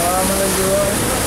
Wala man.